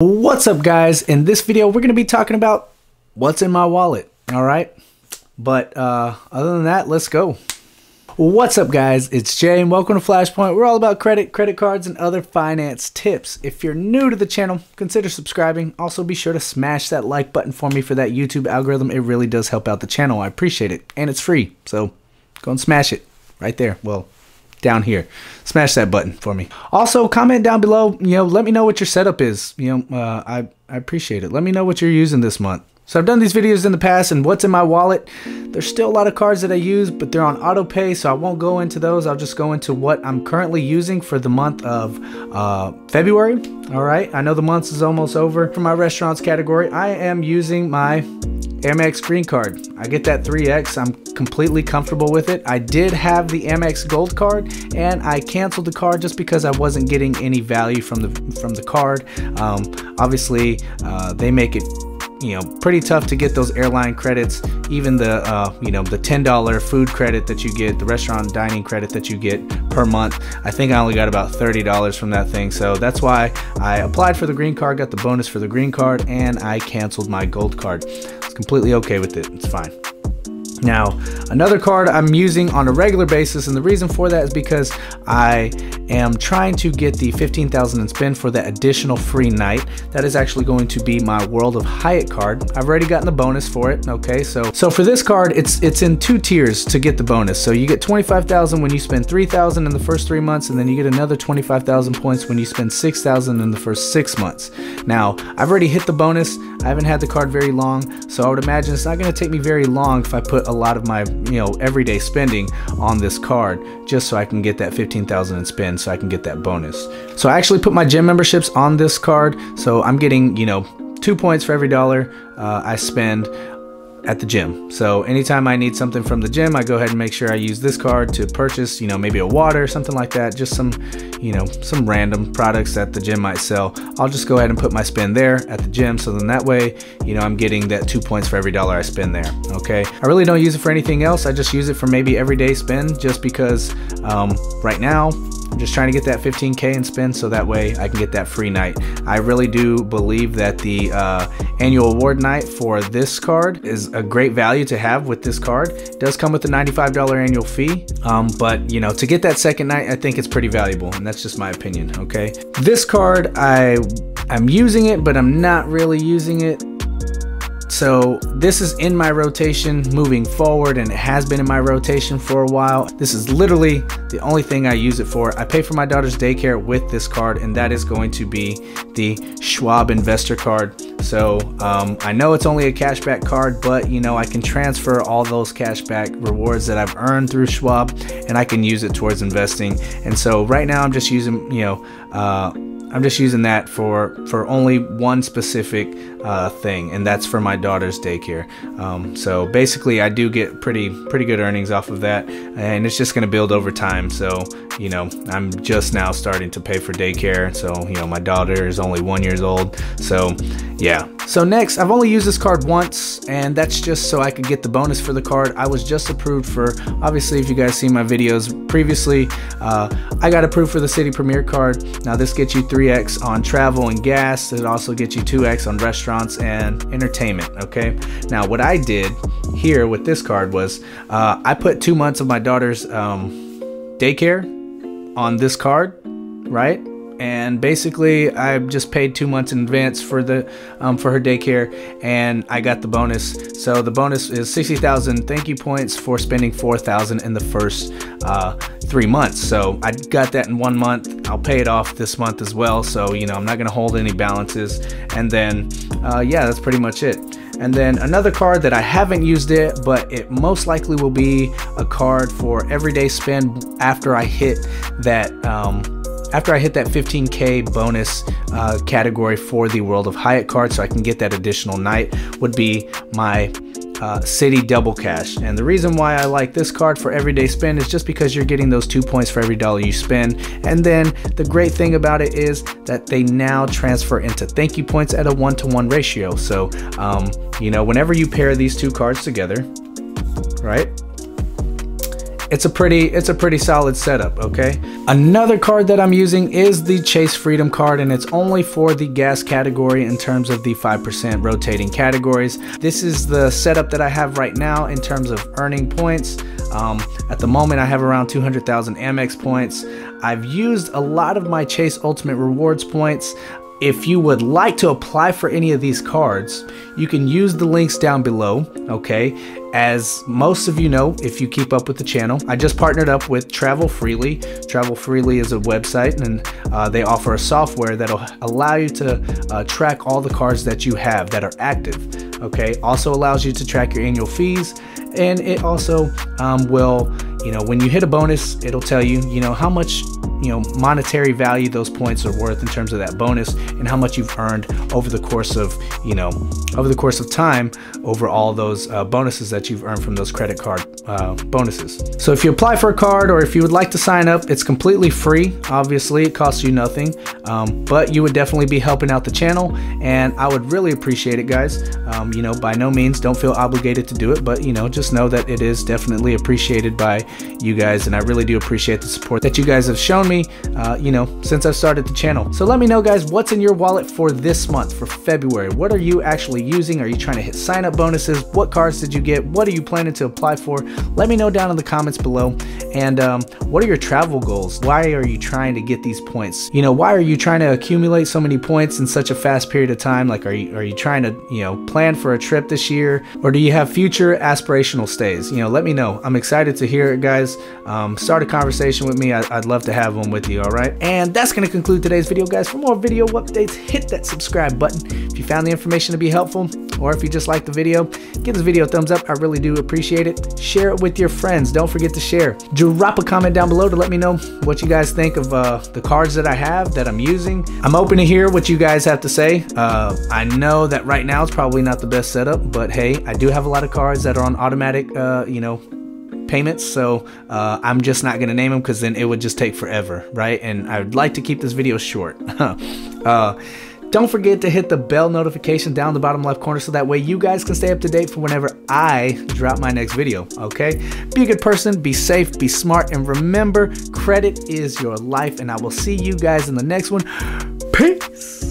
What's up guys? In this video we're going to be talking about what's in my wallet, alright? But uh, other than that, let's go. What's up guys? It's Jay and welcome to Flashpoint. We're all about credit, credit cards, and other finance tips. If you're new to the channel, consider subscribing. Also be sure to smash that like button for me for that YouTube algorithm. It really does help out the channel. I appreciate it. And it's free, so go and smash it right there. Well, down here. Smash that button for me. Also, comment down below. You know, let me know what your setup is. You know, uh, I I appreciate it. Let me know what you're using this month. So I've done these videos in the past and what's in my wallet. There's still a lot of cards that I use, but they're on auto pay, so I won't go into those. I'll just go into what I'm currently using for the month of uh, February. All right, I know the month is almost over. For my restaurants category, I am using my Amex Green Card. I get that 3X. I'm completely comfortable with it. I did have the Amex Gold Card, and I canceled the card just because I wasn't getting any value from the from the card. Um, obviously, uh, they make it you know pretty tough to get those airline credits even the uh, you know the $10 food credit that you get the restaurant dining credit that you get per month i think i only got about $30 from that thing so that's why i applied for the green card got the bonus for the green card and i canceled my gold card completely okay with it. It's fine. Now, another card I'm using on a regular basis, and the reason for that is because I am trying to get the 15,000 and spend for that additional free night. That is actually going to be my World of Hyatt card. I've already gotten the bonus for it. Okay, so so for this card, it's it's in two tiers to get the bonus. So you get 25,000 when you spend 3,000 in the first three months, and then you get another 25,000 points when you spend 6,000 in the first six months. Now, I've already hit the bonus. I haven't had the card very long, so I would imagine it's not going to take me very long if I put a lot of my you know everyday spending on this card just so I can get that 15,000 and spend so I can get that bonus. So I actually put my gym memberships on this card so I'm getting you know two points for every dollar uh, I spend at the gym. So anytime I need something from the gym, I go ahead and make sure I use this card to purchase, you know, maybe a water, something like that, just some, you know, some random products that the gym might sell. I'll just go ahead and put my spend there at the gym. So then that way, you know, I'm getting that two points for every dollar I spend there. Okay. I really don't use it for anything else. I just use it for maybe everyday spend just because um, right now I'm just trying to get that 15K and spend so that way I can get that free night. I really do believe that the uh, annual award night for this card is a great value to have with this card. It does come with a $95 annual fee, um, but you know, to get that second night, I think it's pretty valuable and that's just my opinion, okay? This card, I, I'm using it, but I'm not really using it so this is in my rotation moving forward and it has been in my rotation for a while. This is literally the only thing I use it for. I pay for my daughter's daycare with this card and that is going to be the Schwab investor card. So um, I know it's only a cashback card, but you know, I can transfer all those cashback rewards that I've earned through Schwab and I can use it towards investing. And so right now I'm just using, you know, uh, I'm just using that for for only one specific uh, thing, and that's for my daughter's daycare. Um, so basically, I do get pretty pretty good earnings off of that, and it's just going to build over time. So you know, I'm just now starting to pay for daycare. So you know, my daughter is only one years old. So yeah. So next, I've only used this card once, and that's just so I could get the bonus for the card. I was just approved for. Obviously, if you guys see my videos previously, uh, I got approved for the Citi Premier card. Now this gets you 3x on travel and gas. It also gets you 2x on restaurants and entertainment. Okay. Now what I did here with this card was uh, I put two months of my daughter's um, daycare on this card, right? And basically I just paid two months in advance for the um, for her daycare, and I got the bonus. So the bonus is sixty thousand thank you points for spending four thousand in the first uh, three months. So I got that in one month. I'll pay it off this month as well. So you know I'm not gonna hold any balances, and then uh, yeah, that's pretty much it. And then another card that I haven't used it, but it most likely will be a card for everyday spend after I hit that um, after I hit that 15k bonus uh, category for the World of Hyatt card so I can get that additional night would be my uh, Citi Double Cash. And the reason why I like this card for everyday spend is just because you're getting those two points for every dollar you spend. And then the great thing about it is that they now transfer into thank you points at a one to one ratio. So, um, you know, whenever you pair these two cards together, right? It's a pretty it's a pretty solid setup okay? Another card that i'm using is the chase freedom card and it's only for the gas category in terms of the 5% rotating categories. This is the setup that i have right now in terms of earning points. Um, at the moment i have around 200000 amex points. I've used a lot of my chase ultimate rewards points if you would like to apply for any of these cards, you can use the links down below, okay? As most of you know, if you keep up with the channel, I just partnered up with Travel Freely. Travel Freely is a website and uh, they offer a software that'll allow you to uh, track all the cards that you have that are active, okay? Also allows you to track your annual fees and it also um, will, you know, when you hit a bonus, it'll tell you, you know, how much you know monetary value those points are worth in terms of that bonus and how much you've earned over the course of you know over the course of time over all those uh, bonuses that you've earned from those credit card uh, bonuses so if you apply for a card or if you would like to sign up it's completely free obviously it costs you nothing um, but you would definitely be helping out the channel and I would really appreciate it guys um, you know by no means don't feel obligated to do it but you know just know that it is definitely appreciated by you guys and I really do appreciate the support that you guys have shown me, uh, you know, since I've started the channel. So let me know, guys, what's in your wallet for this month, for February? What are you actually using? Are you trying to hit sign up bonuses? What cards did you get? What are you planning to apply for? Let me know down in the comments below. And um, what are your travel goals? Why are you trying to get these points? You know, why are you trying to accumulate so many points in such a fast period of time? Like, are you are you trying to you know plan for a trip this year, or do you have future aspirational stays? You know, let me know. I'm excited to hear it, guys. Um, start a conversation with me. I, I'd love to have one with you. All right, and that's gonna conclude today's video, guys. For more video updates, hit that subscribe button. If you found the information to be helpful, or if you just like the video, give this video a thumbs up. I really do appreciate it. Share it with your friends. Don't forget to share drop a comment down below to let me know what you guys think of uh, the cards that I have that I'm using. I'm open to hear what you guys have to say. Uh, I know that right now it's probably not the best setup, but hey, I do have a lot of cards that are on automatic, uh, you know, payments so uh, I'm just not gonna name them because then it would just take forever right and I would like to keep this video short uh, don't forget to hit the bell notification down the bottom left corner so that way you guys can stay up to date for whenever I drop my next video, okay? Be a good person, be safe, be smart, and remember, credit is your life, and I will see you guys in the next one. Peace!